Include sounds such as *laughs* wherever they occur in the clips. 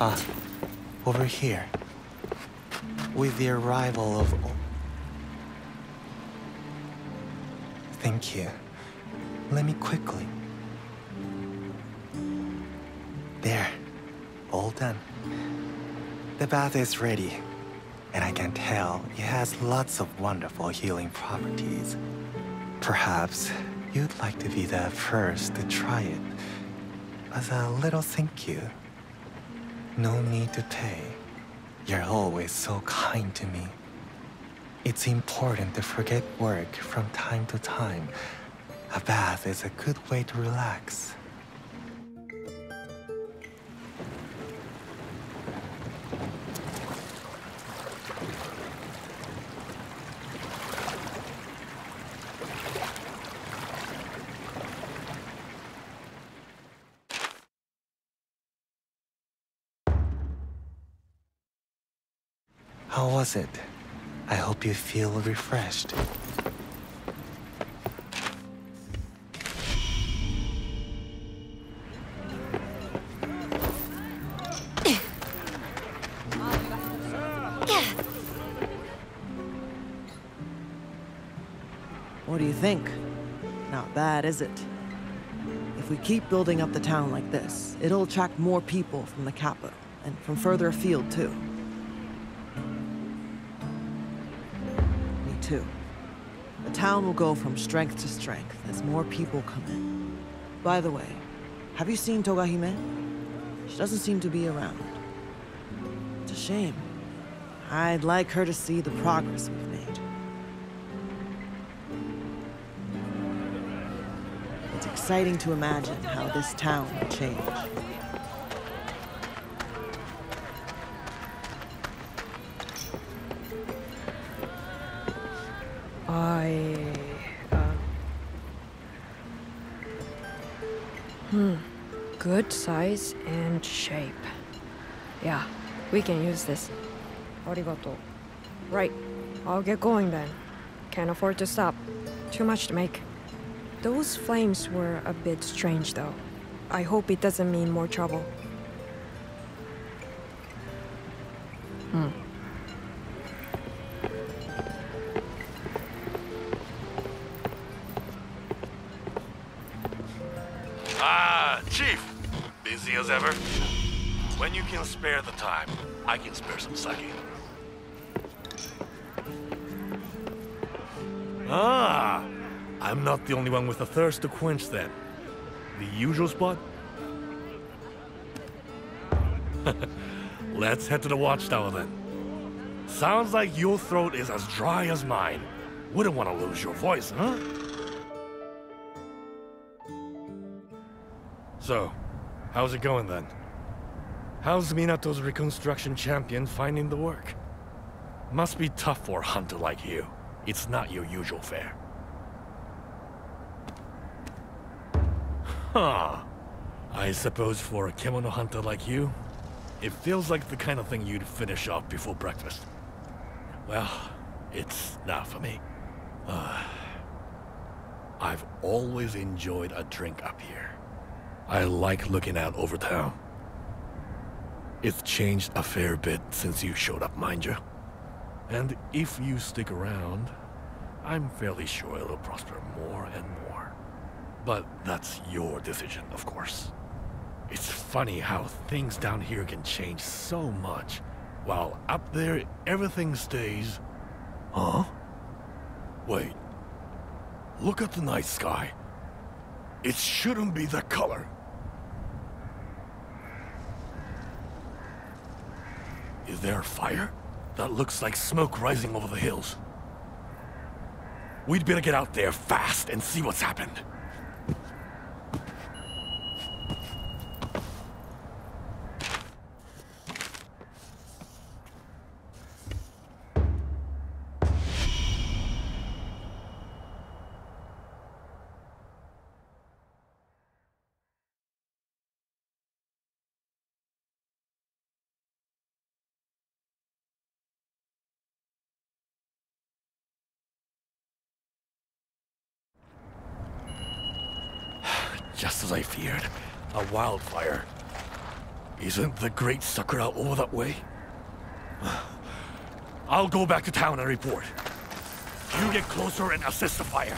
Ah, over here. With the arrival of... Thank you. Let me quickly. There. All done. The bath is ready. And I can tell it has lots of wonderful healing properties. Perhaps you'd like to be the first to try it. As a little thank you. No need to pay. You're always so kind to me. It's important to forget work from time to time. A bath is a good way to relax. It? I hope you feel refreshed. What do you think? Not bad, is it? If we keep building up the town like this, it'll attract more people from the capital, and from further afield, too. Too. The town will go from strength to strength as more people come in. By the way, have you seen Togahime? She doesn't seem to be around. It's a shame. I'd like her to see the progress we've made. It's exciting to imagine how this town will change. Size and shape. Yeah, we can use this. Arigato. Right, I'll get going then. Can't afford to stop. Too much to make. Those flames were a bit strange though. I hope it doesn't mean more trouble. Can spare some sake. Ah! I'm not the only one with a thirst to quench then. The usual spot? *laughs* Let's head to the watchtower then. Sounds like your throat is as dry as mine. Wouldn't want to lose your voice, huh? So, how's it going then? How's Minato's reconstruction champion finding the work? Must be tough for a hunter like you. It's not your usual fare. Huh. I suppose for a kemono hunter like you, it feels like the kind of thing you'd finish off before breakfast. Well, it's not for me. Uh, I've always enjoyed a drink up here. I like looking out over town. It's changed a fair bit since you showed up, mind you. And if you stick around, I'm fairly sure it'll prosper more and more. But that's your decision, of course. It's funny how things down here can change so much, while up there everything stays... Huh? Wait. Look at the night sky. It shouldn't be that color. Is there a fire? That looks like smoke rising over the hills. We'd better get out there fast and see what's happened. Just as I feared. A wildfire. Isn't the great Sucker out over that way? *sighs* I'll go back to town and report. You get closer and assist the fire.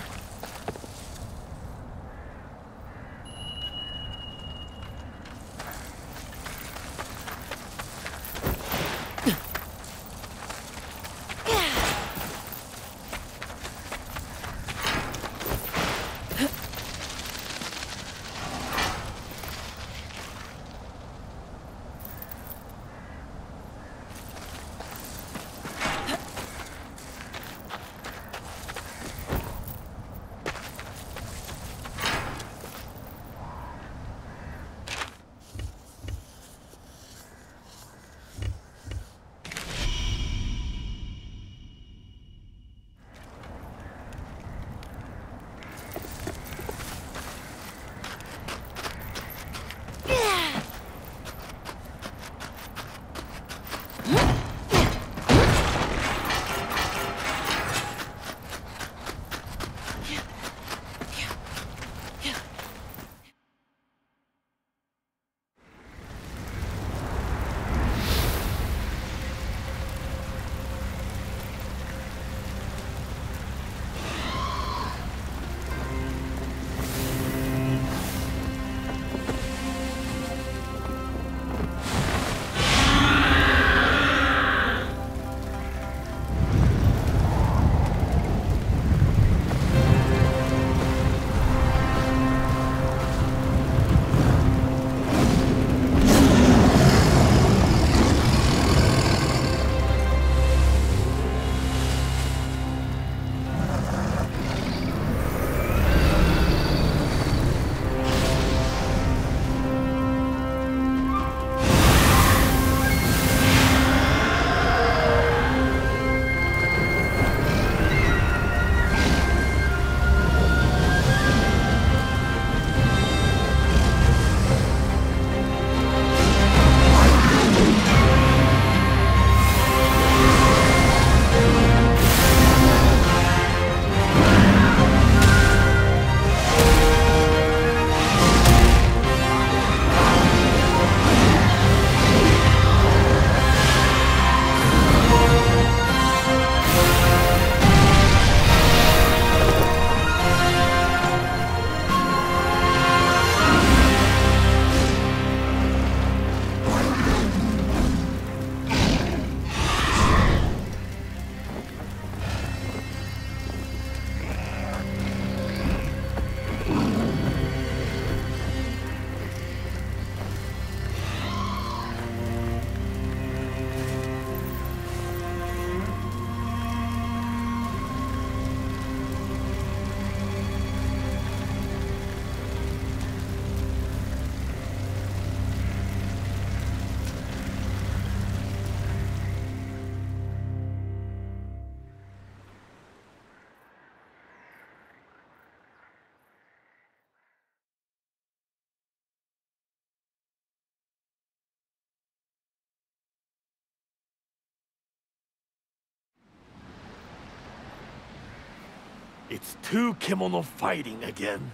It's two kemono fighting again.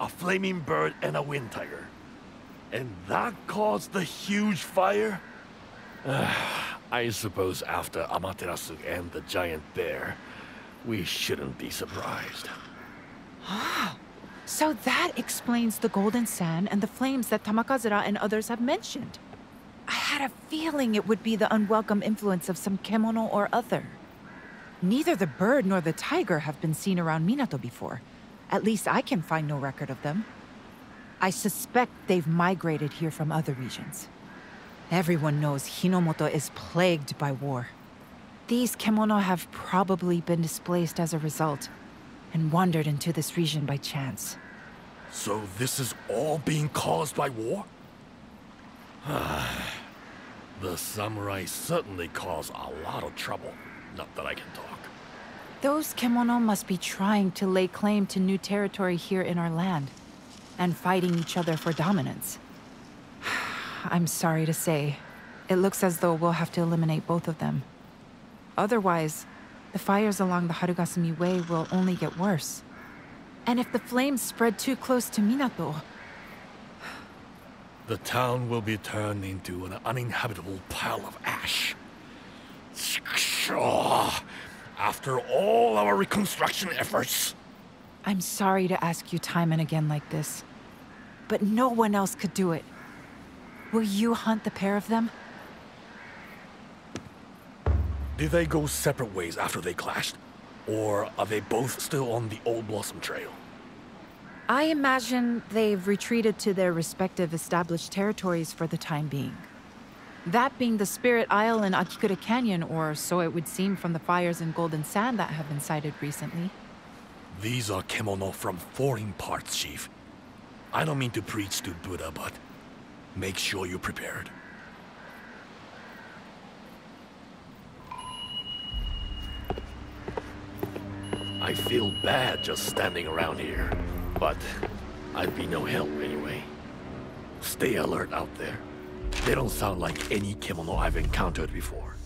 A flaming bird and a wind tiger. And that caused the huge fire? *sighs* I suppose after Amaterasu and the giant bear, we shouldn't be surprised. Ah, so that explains the golden sand and the flames that Tamakazura and others have mentioned. I had a feeling it would be the unwelcome influence of some kemono or other. Neither the bird nor the tiger have been seen around Minato before. At least I can find no record of them. I suspect they've migrated here from other regions. Everyone knows Hinomoto is plagued by war. These kemono have probably been displaced as a result, and wandered into this region by chance. So this is all being caused by war? *sighs* the samurai certainly cause a lot of trouble. Not that I can talk. Those kemono must be trying to lay claim to new territory here in our land, and fighting each other for dominance. *sighs* I'm sorry to say, it looks as though we'll have to eliminate both of them. Otherwise, the fires along the Harugasumi Way will only get worse. And if the flames spread too close to Minato... *sighs* the town will be turned into an uninhabitable pile of ash. After all our reconstruction efforts. I'm sorry to ask you time and again like this, but no one else could do it. Will you hunt the pair of them? Did they go separate ways after they clashed? Or are they both still on the Old Blossom Trail? I imagine they've retreated to their respective established territories for the time being. That being the Spirit Isle and Akikure Canyon, or so it would seem from the fires in Golden Sand that have been sighted recently. These are kemono from foreign parts, Chief. I don't mean to preach to Buddha, but make sure you're prepared. I feel bad just standing around here, but I'd be no help anyway. Stay alert out there. They don't sound like any kemono I've encountered before.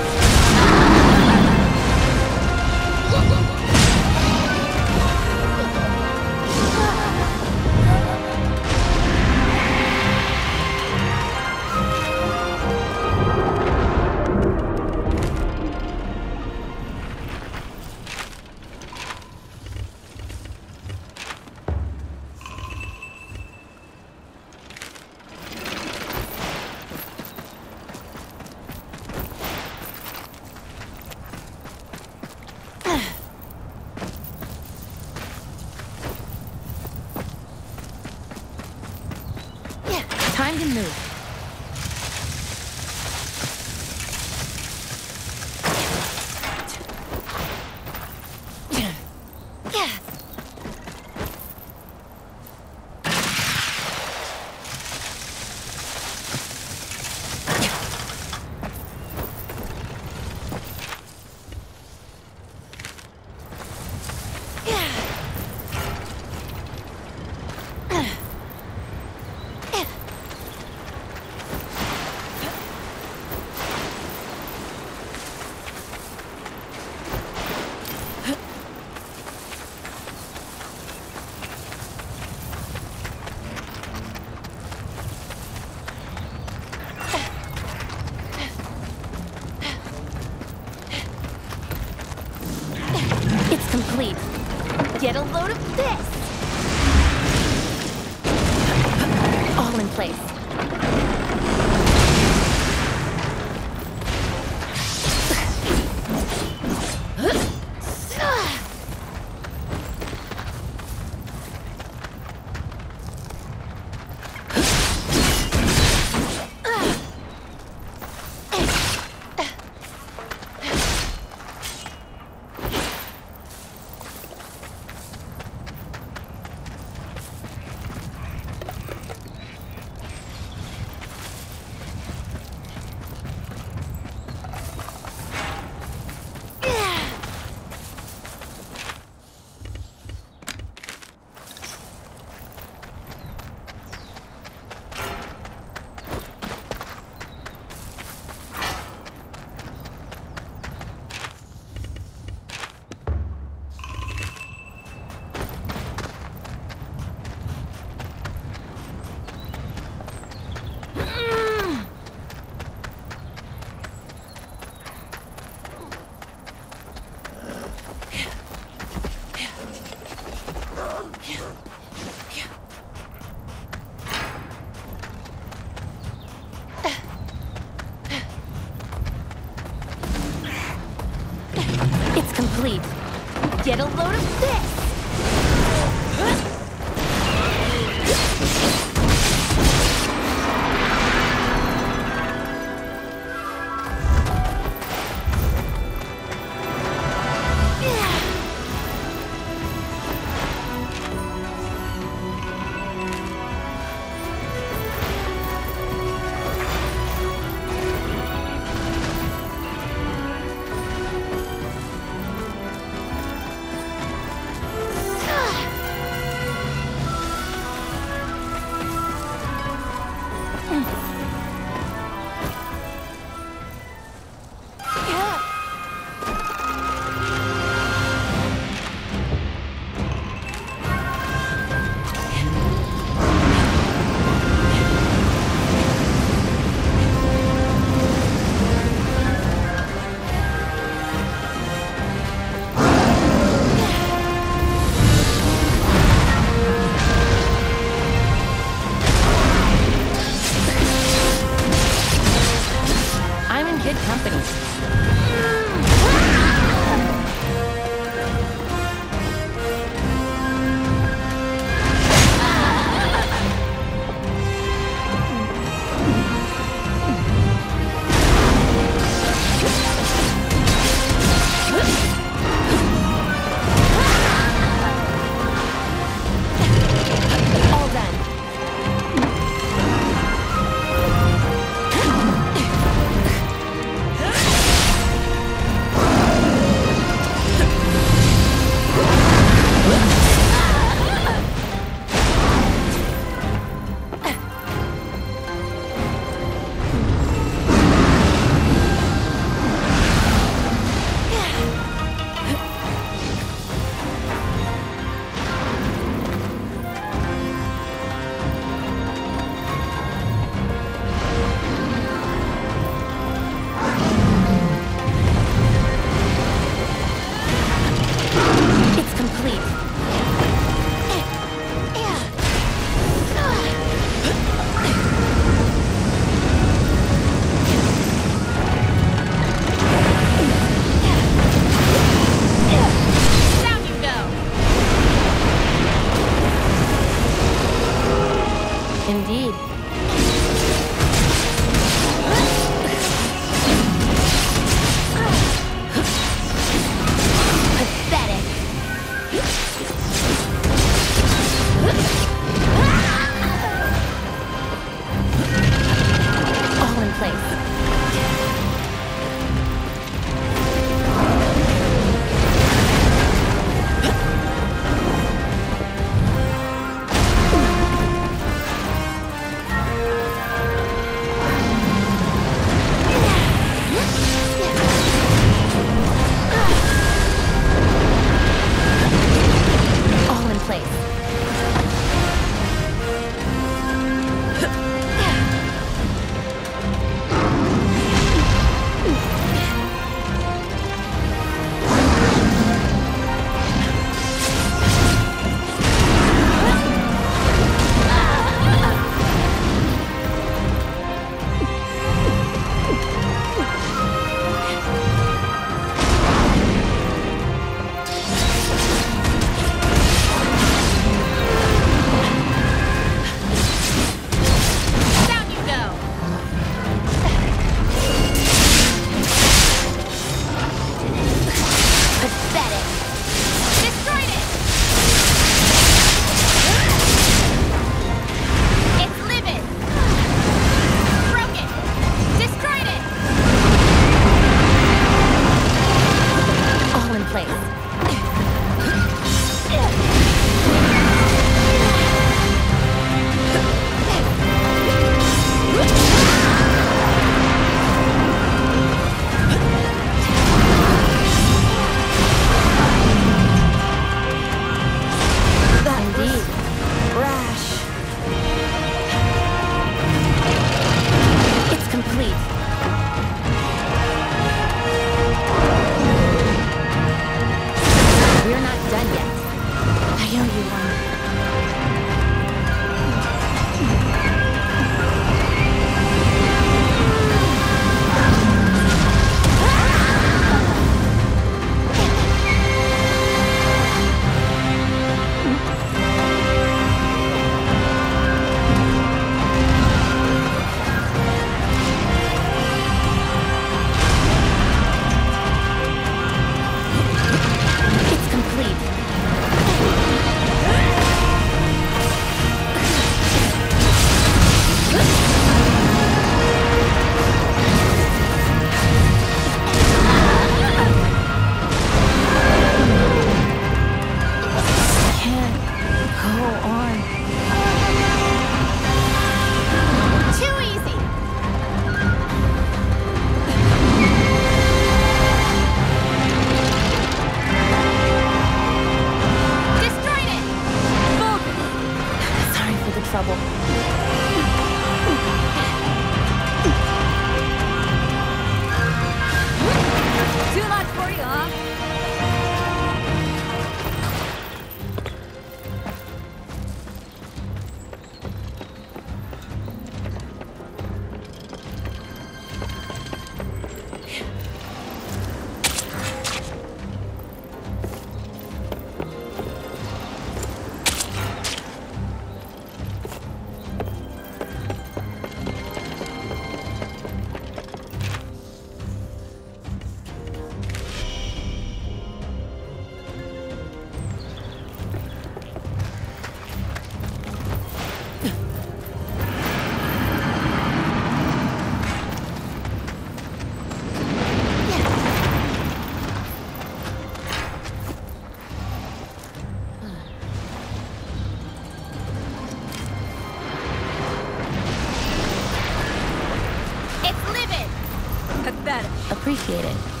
appreciate it.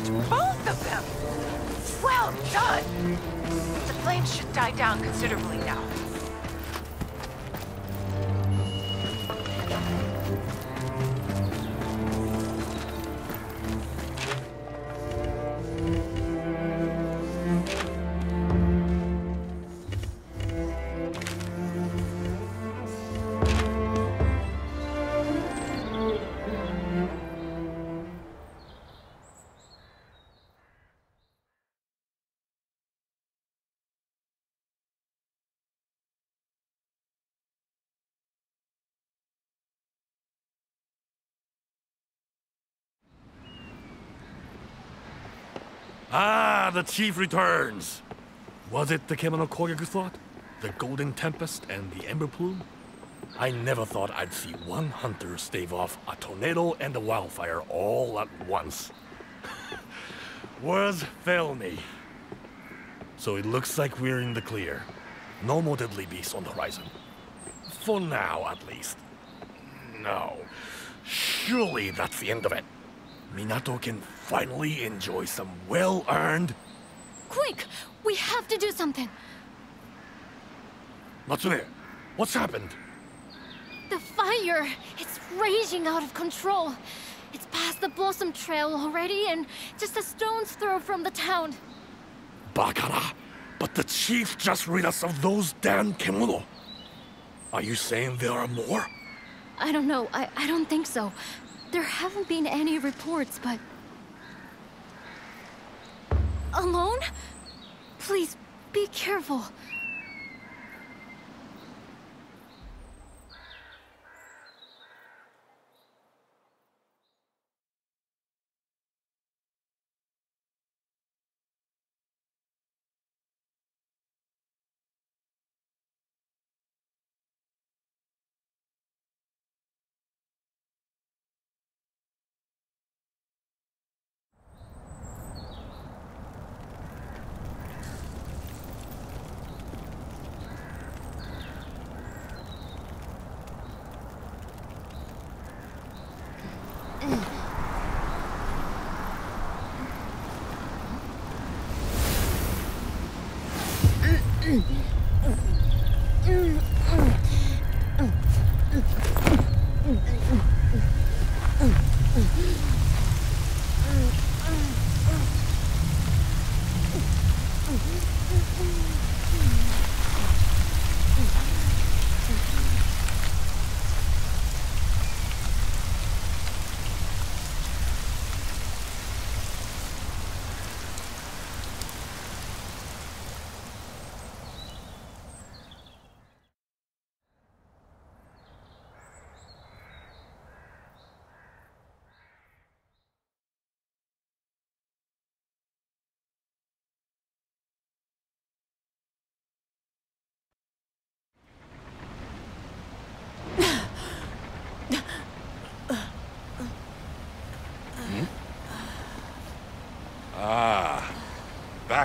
crushed both of them! Well done! The flames should die down considerably now. The chief returns. Was it the Kemono Kogyaku thought? The Golden Tempest and the Ember Plume? I never thought I'd see one hunter stave off a tornado and a wildfire all at once. *laughs* Words fail me. So it looks like we're in the clear. No more deadly beasts on the horizon. For now, at least. No. Surely that's the end of it. Minato can finally enjoy some well-earned... Quick! We have to do something! Natsume, what's happened? The fire! It's raging out of control! It's past the Blossom Trail already and just a stone's throw from the town. Bakara, but the chief just rid us of those damn kemono. Are you saying there are more? I don't know. I, I don't think so. There haven't been any reports, but... Alone? Please, be careful. Ah,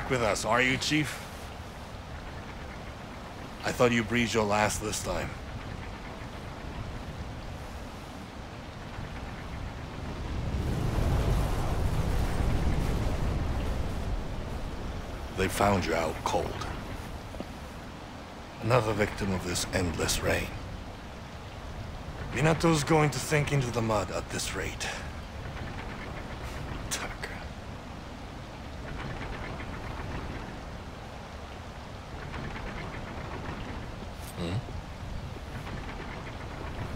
back with us, are you, Chief? I thought you breathed your last this time. They found you out cold. Another victim of this endless rain. Minato's going to sink into the mud at this rate.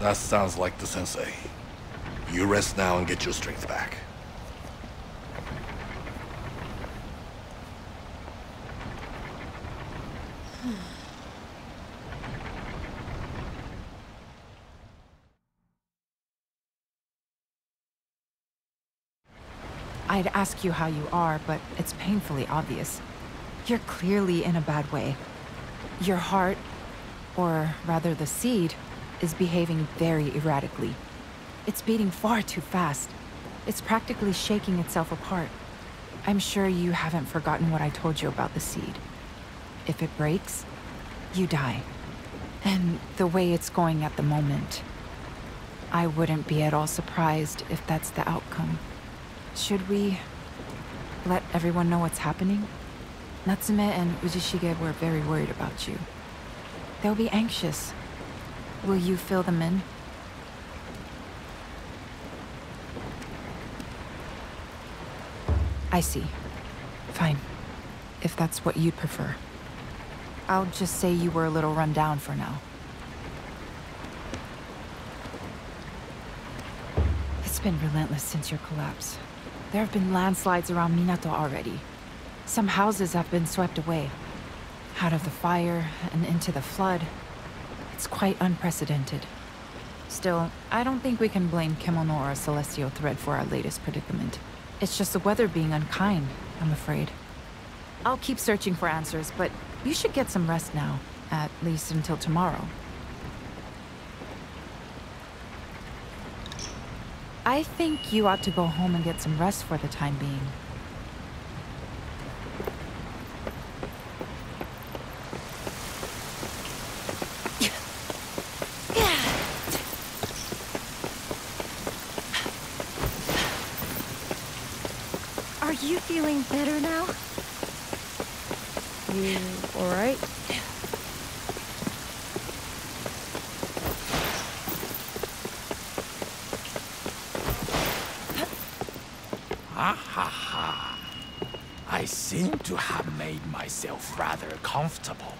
That sounds like the sensei. You rest now and get your strength back. *sighs* I'd ask you how you are, but it's painfully obvious. You're clearly in a bad way. Your heart, or rather the seed, is behaving very erratically. It's beating far too fast. It's practically shaking itself apart. I'm sure you haven't forgotten what I told you about the seed. If it breaks, you die. And the way it's going at the moment, I wouldn't be at all surprised if that's the outcome. Should we let everyone know what's happening? Natsume and Ujishige were very worried about you. They'll be anxious. Will you fill them in? I see. Fine. If that's what you'd prefer. I'll just say you were a little run down for now. It's been relentless since your collapse. There have been landslides around Minato already. Some houses have been swept away. Out of the fire and into the flood. It's quite unprecedented. Still, I don't think we can blame Kemono or Celestial thread for our latest predicament. It's just the weather being unkind, I'm afraid. I'll keep searching for answers, but you should get some rest now. At least until tomorrow. I think you ought to go home and get some rest for the time being. Are you feeling better now? You alright? Ha ha ha. I seem to have made myself rather comfortable.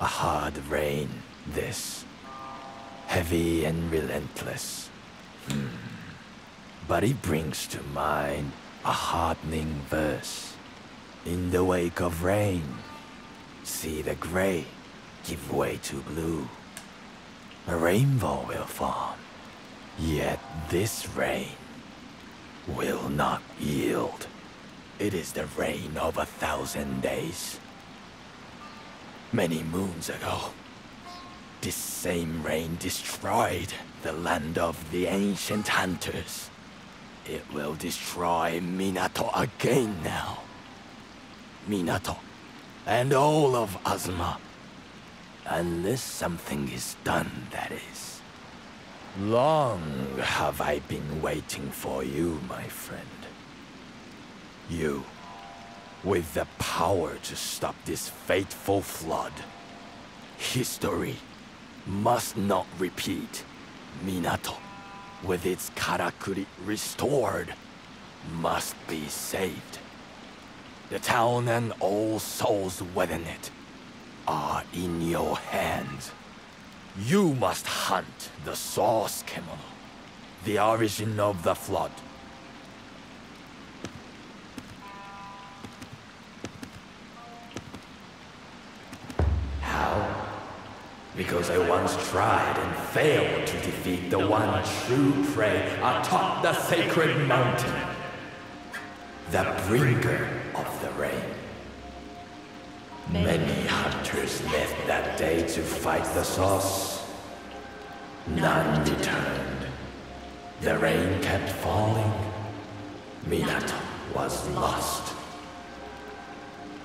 A hard rain, this. Heavy and relentless. Hmm. But it brings to mind a heartening verse. In the wake of rain, see the gray give way to blue. A rainbow will form. Yet this rain will not yield. It is the rain of a thousand days. Many moons ago, this same rain destroyed the land of the ancient hunters. It will destroy Minato again now. Minato and all of Azuma. Unless something is done, that is. Long have I been waiting for you, my friend. You, with the power to stop this fateful flood. History must not repeat. Minato, with its karakuri restored, must be saved. The town and all souls within it are in your hands. You must hunt the source, Kemono. The origin of the flood. Because I once tried and failed to defeat the one true prey atop the sacred mountain. The bringer of the rain. Many hunters left that day to fight the source. None returned. The rain kept falling. Minato was lost.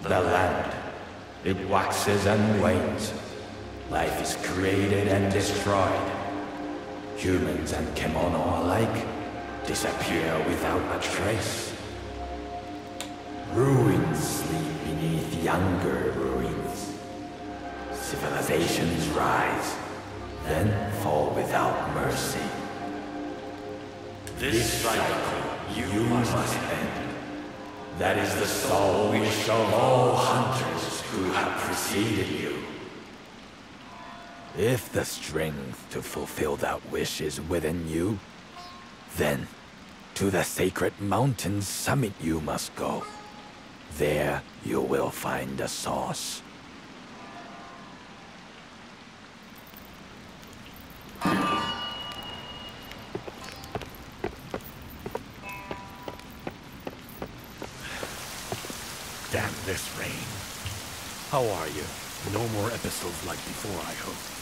The land, it waxes and wanes. Life is created and destroyed. Humans and Kemono alike disappear without a trace. Ruins sleep beneath younger ruins. Civilizations rise, then fall without mercy. This cycle you must end. That is the sole wish of all hunters who have preceded you. If the strength to fulfill that wish is within you, then to the sacred mountain's summit you must go. There you will find the source. Damn this rain. How are you? No more episodes like before, I hope.